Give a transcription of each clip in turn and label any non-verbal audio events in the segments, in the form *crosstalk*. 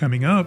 coming up.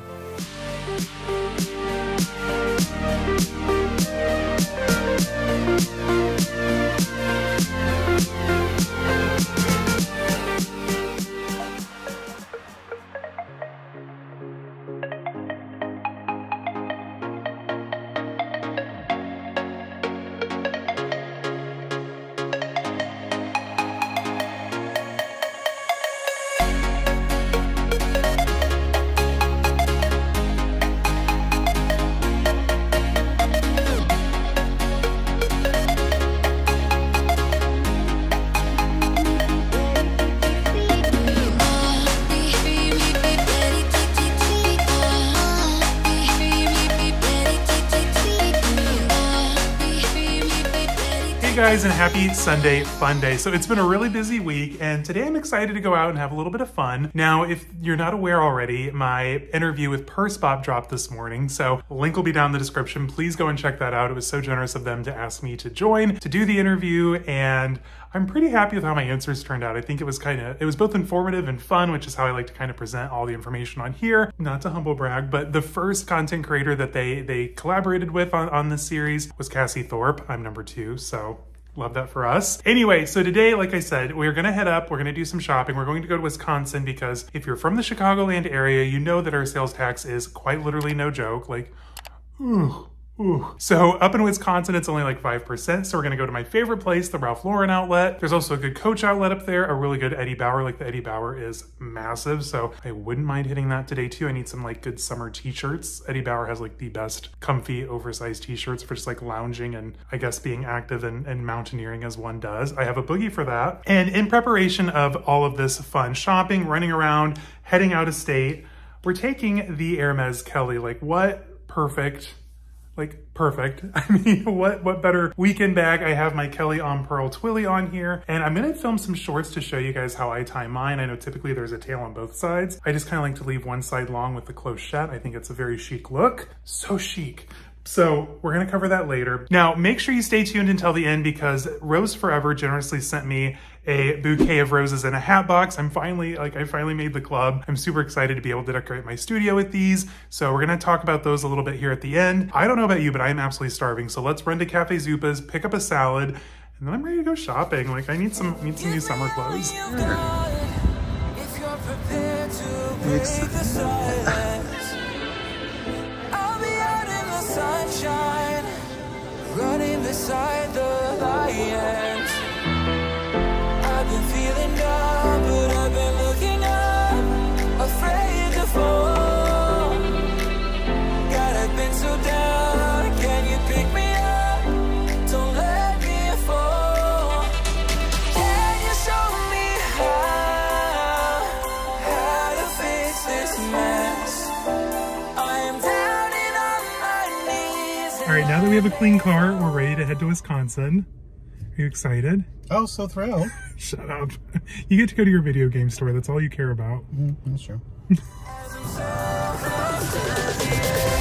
Guys, and happy Sunday fun day. So it's been a really busy week, and today I'm excited to go out and have a little bit of fun. Now, if you're not aware already, my interview with Pursebop dropped this morning, so link will be down in the description. Please go and check that out. It was so generous of them to ask me to join to do the interview, and I'm pretty happy with how my answers turned out. I think it was kind of, it was both informative and fun, which is how I like to kind of present all the information on here. Not to humble brag, but the first content creator that they they collaborated with on, on this series was Cassie Thorpe. I'm number two, so Love that for us. Anyway, so today, like I said, we're gonna head up, we're gonna do some shopping. We're going to go to Wisconsin because if you're from the Chicagoland area, you know that our sales tax is quite literally no joke. Like, ooh. Ooh. So up in Wisconsin, it's only like 5%. So we're going to go to my favorite place, the Ralph Lauren outlet. There's also a good Coach outlet up there, a really good Eddie Bauer. Like the Eddie Bauer is massive. So I wouldn't mind hitting that today too. I need some like good summer t-shirts. Eddie Bauer has like the best comfy oversized t-shirts for just like lounging and I guess being active and, and mountaineering as one does. I have a boogie for that. And in preparation of all of this fun shopping, running around, heading out of state, we're taking the Hermes Kelly. Like what perfect like perfect. *laughs* I mean, what what better weekend bag? I have my Kelly on Pearl Twilly on here, and I'm gonna film some shorts to show you guys how I tie mine. I know typically there's a tail on both sides. I just kind of like to leave one side long with the close shut. I think it's a very chic look. So chic. So we're gonna cover that later. Now, make sure you stay tuned until the end because Rose Forever generously sent me a bouquet of roses in a hat box. I'm finally, like, I finally made the club. I'm super excited to be able to decorate my studio with these. So we're gonna talk about those a little bit here at the end. I don't know about you, but I'm absolutely starving. So let's run to Cafe Zupas, pick up a salad, and then I'm ready to go shopping. Like, I need some, need some new summer clothes. sunshine, running beside the lions. All right, now that we have a clean car, we're ready to head to Wisconsin. Are you excited? Oh, so thrilled. *laughs* Shut up. *laughs* You get to go to your video game store. That's all you care about. Mm, that's true. *laughs*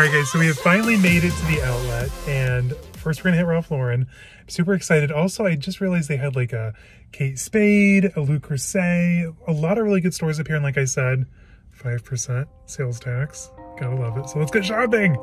All right, guys, so we have finally made it to the outlet, and first we're gonna hit Ralph Lauren. I'm super excited. Also, I just realized they had like a Kate Spade, a Le Creuset, a lot of really good stores up here, and like I said, 5% sales tax. Gotta love it. So let's get shopping.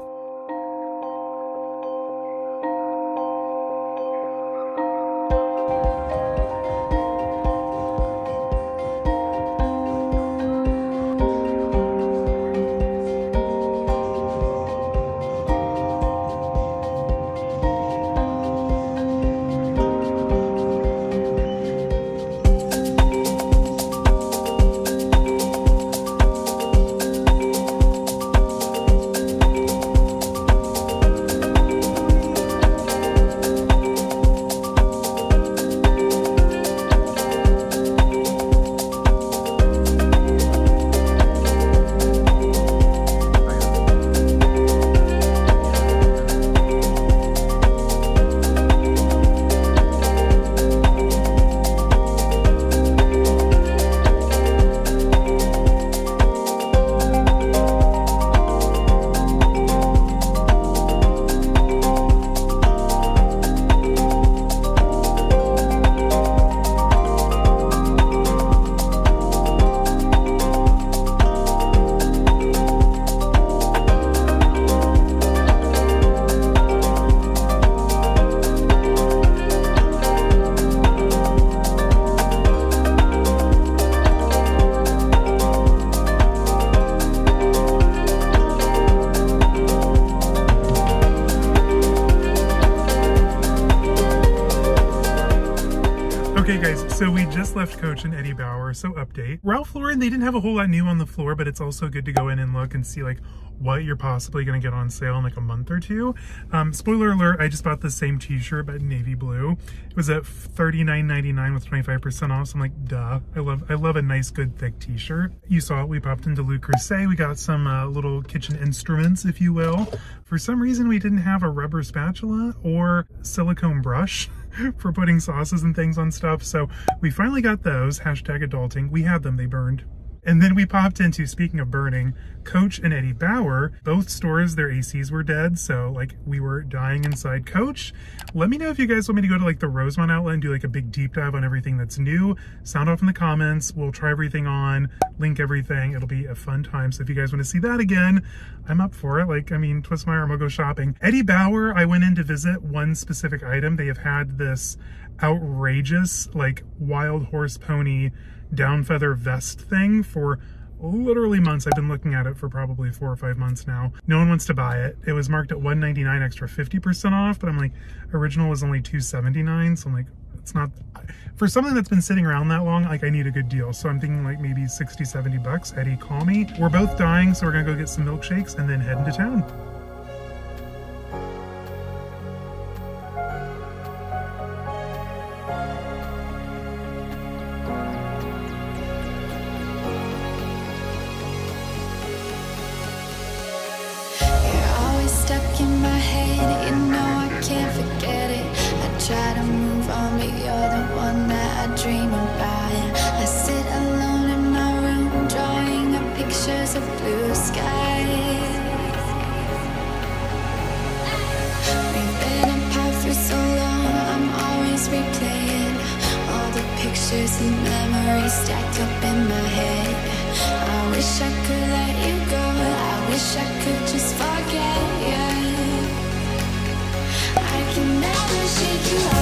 Left Coach and Eddie Bauer, so update. Ralph Lauren, they didn't have a whole lot new on the floor, but it's also good to go in and look and see like what you're possibly going to get on sale in like a month or two. Um, spoiler alert, I just bought the same t-shirt but navy blue. It was at $39.99 with 25% off. So I'm like, duh. I love I love a nice, good, thick t-shirt. You saw it. We popped into Le Creuset. We got some uh, little kitchen instruments, if you will. For some reason, we didn't have a rubber spatula or silicone brush. *laughs* for putting sauces and things on stuff. So we finally got those, hashtag adulting. We had them, they burned. And then we popped into, speaking of burning, Coach and Eddie Bauer. Both stores, their ACs were dead, so like we were dying inside Coach. Let me know if you guys want me to go to like the Rosemont outlet and do like a big deep dive on everything that's new. Sound off in the comments. We'll try everything on, link everything. It'll be a fun time. So if you guys want to see that again, I'm up for it. Like, I mean, twist my arm, I'll go shopping. Eddie Bauer, I went in to visit one specific item. They have had this outrageous, like wild horse pony down feather vest thing for literally months. I've been looking at it for probably four or five months now. No one wants to buy it. It was marked at 199 extra 50% off, but I'm like, original was only 279. So I'm like, it's not, for something that's been sitting around that long, like I need a good deal. So I'm thinking like maybe 60, 70 bucks. Eddie, call me. We're both dying, so we're gonna go get some milkshakes and then head into town. You know I can't forget it. I try to move on, but you're the one that I dream about. I sit alone in my room, drawing up pictures of blue skies. We've been apart for so long, I'm always replaying all the pictures and memories stacked up in my head. I wish I could let you go. I wish I could just forget you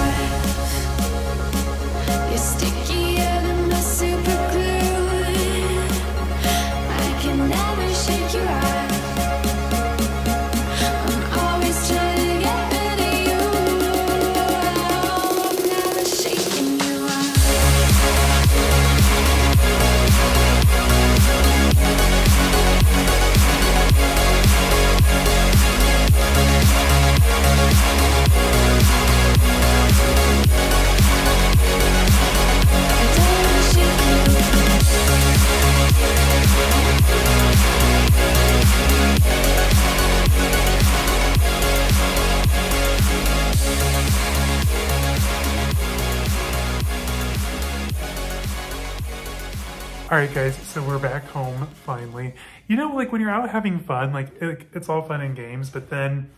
All right, guys, so we're back home finally. You know, like when you're out having fun, like it, it's all fun and games, but then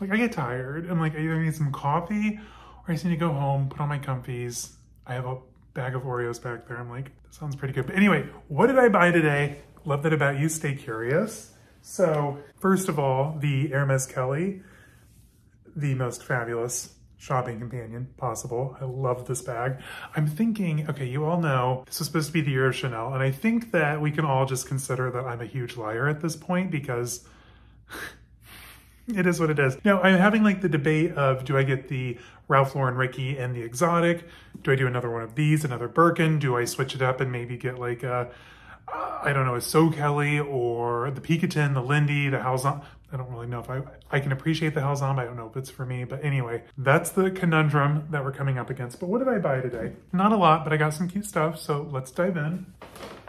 like I get tired and like I either need some coffee or I just need to go home, put on my comfies. I have a bag of Oreos back there. I'm like, that sounds pretty good. But anyway, what did I buy today? Love that about you. Stay curious. So first of all, the Hermes Kelly, the most fabulous shopping companion possible. I love this bag. I'm thinking, okay, you all know this was supposed to be the year of Chanel, and I think that we can all just consider that I'm a huge liar at this point because *laughs* it is what it is. Now, I'm having like the debate of do I get the Ralph Lauren Ricky and the exotic? Do I do another one of these, another Birkin? Do I switch it up and maybe get like a, uh, I don't know, a So Kelly or the Picotin, the Lindy, the Halzan? I don't really know if I, I can appreciate the but I don't know if it's for me. But anyway, that's the conundrum that we're coming up against. But what did I buy today? Not a lot, but I got some cute stuff. So let's dive in.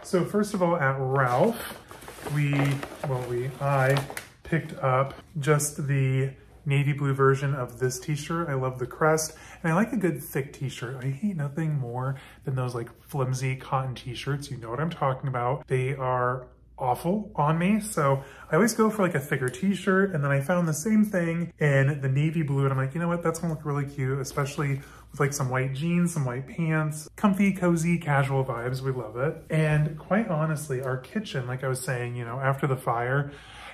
So first of all, at Ralph, we, well, we, I picked up just the navy blue version of this t-shirt. I love the crest and I like a good thick t-shirt. I hate nothing more than those like flimsy cotton t-shirts. You know what I'm talking about. They are awful on me. So I always go for like a thicker t-shirt and then I found the same thing in the navy blue and I'm like, you know what, that's gonna look really cute, especially with like some white jeans, some white pants, comfy, cozy, casual vibes. We love it. And quite honestly, our kitchen, like I was saying, you know, after the fire,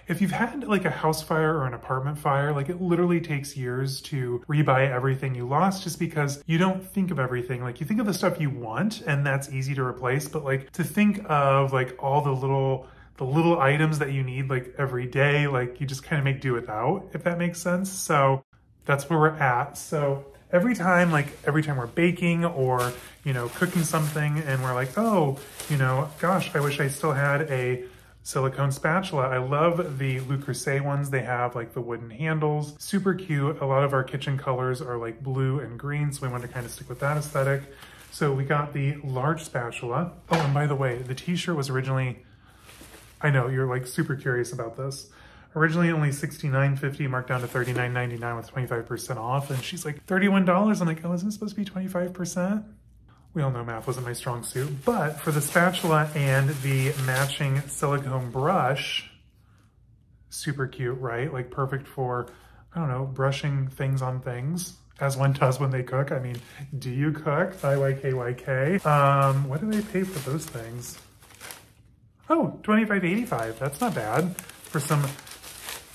if you've had like a house fire or an apartment fire, like it literally takes years to rebuy everything you lost just because you don't think of everything. Like you think of the stuff you want and that's easy to replace, but like to think of like all the little the little items that you need like every day, like you just kind of make do without, if that makes sense. So that's where we're at. So every time, like every time we're baking or, you know, cooking something and we're like, oh, you know, gosh, I wish I still had a silicone spatula. I love the Le Creuset ones. They have like the wooden handles, super cute. A lot of our kitchen colors are like blue and green, so we want to kind of stick with that aesthetic. So we got the large spatula. Oh, and by the way, the t-shirt was originally, I know you're like super curious about this. Originally only $69.50, marked down to $39.99 with 25% off. And she's like, $31. I'm like, oh, isn't it supposed to be 25%? We all know math wasn't my strong suit, but for the spatula and the matching silicone brush, super cute, right? Like perfect for, I don't know, brushing things on things as one does when they cook. I mean, do you cook? IYKYK. Um, what do they pay for those things? Oh, 25.85. That's not bad for some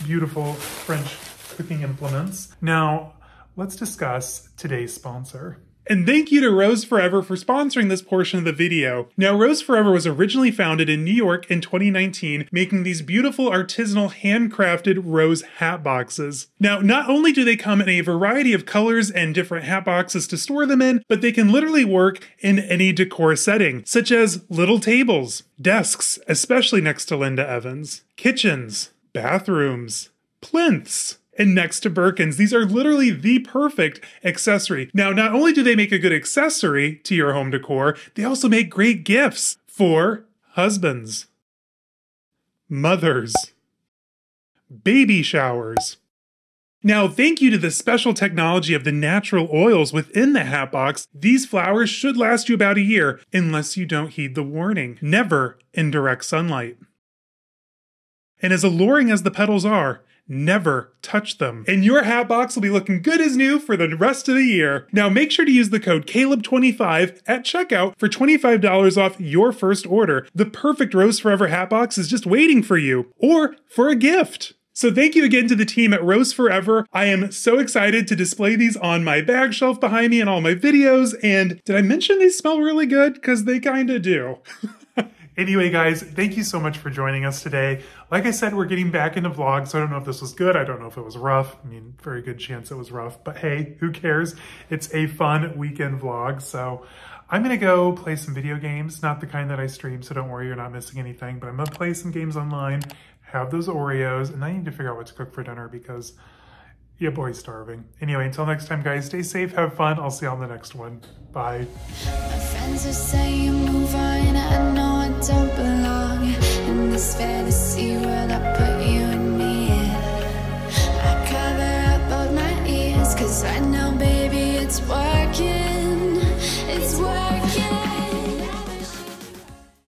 beautiful French cooking implements. Now, let's discuss today's sponsor. And thank you to Rose Forever for sponsoring this portion of the video. Now, Rose Forever was originally founded in New York in 2019, making these beautiful artisanal handcrafted rose hat boxes. Now, not only do they come in a variety of colors and different hat boxes to store them in, but they can literally work in any decor setting, such as little tables, desks, especially next to Linda Evans, kitchens, bathrooms, plinths, and next to Birkins. These are literally the perfect accessory. Now, not only do they make a good accessory to your home decor, they also make great gifts for husbands, mothers, baby showers. Now, thank you to the special technology of the natural oils within the hat box, these flowers should last you about a year unless you don't heed the warning. Never in direct sunlight. And as alluring as the petals are, never touch them. And your hat box will be looking good as new for the rest of the year. Now make sure to use the code CALEB25 at checkout for $25 off your first order. The perfect Rose Forever hat box is just waiting for you, or for a gift. So thank you again to the team at Rose Forever. I am so excited to display these on my bag shelf behind me in all my videos. And did I mention they smell really good? Because they kinda do. *laughs* Anyway, guys, thank you so much for joining us today. Like I said, we're getting back into vlogs, so I don't know if this was good. I don't know if it was rough. I mean, very good chance it was rough, but hey, who cares? It's a fun weekend vlog, so I'm gonna go play some video games, not the kind that I stream, so don't worry, you're not missing anything, but I'm gonna play some games online, have those Oreos, and I need to figure out what to cook for dinner because your boy's starving. Anyway, until next time, guys, stay safe, have fun. I'll see you on the next one. Bye. Don't belong in this fantasy world. I put you